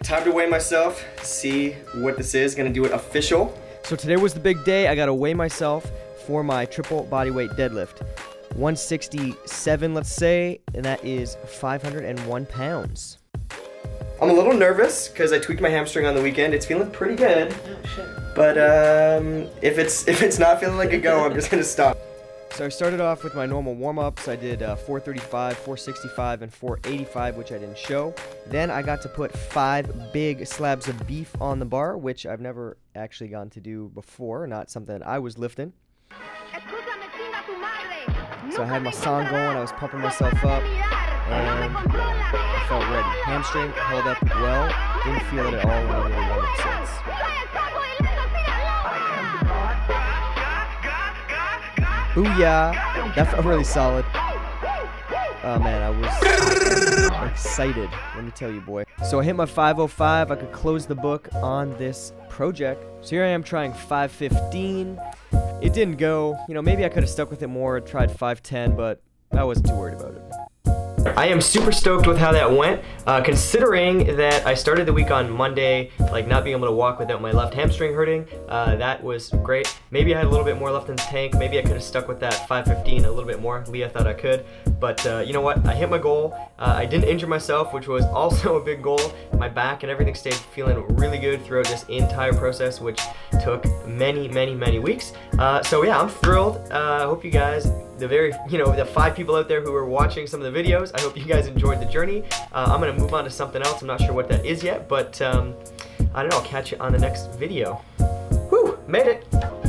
Time to weigh myself, see what this is. Gonna do it official. So today was the big day. I gotta weigh myself for my triple bodyweight deadlift. 167, let's say, and that is 501 pounds. I'm a little nervous because I tweaked my hamstring on the weekend. It's feeling pretty good. Oh, But um, if it's if it's not feeling like a go, I'm just gonna stop. So I started off with my normal warm-ups. I did uh, 435, 465, and 485, which I didn't show. Then I got to put five big slabs of beef on the bar, which I've never actually gotten to do before, not something that I was lifting. So I had my song going, I was pumping myself up, and I felt ready. Hamstring held up well, didn't feel it at all when I did the warm-up. Booyah! That felt really solid. Oh man, I was excited, let me tell you, boy. So I hit my 505, I could close the book on this project. So here I am trying 515. It didn't go, you know, maybe I could have stuck with it more, tried 510, but I wasn't too worried about it. I am super stoked with how that went, uh, considering that I started the week on Monday, like not being able to walk without my left hamstring hurting. Uh, that was great. Maybe I had a little bit more left in the tank. Maybe I could have stuck with that 515 a little bit more. Leah thought I could, but uh, you know what? I hit my goal. Uh, I didn't injure myself, which was also a big goal. My back and everything stayed feeling really good throughout this entire process, which took many, many, many weeks. Uh, so yeah, I'm thrilled. Uh, I hope you guys the very, you know, the five people out there who are watching some of the videos. I hope you guys enjoyed the journey. Uh, I'm gonna move on to something else. I'm not sure what that is yet, but um, I don't know. I'll catch you on the next video. Whew, made it.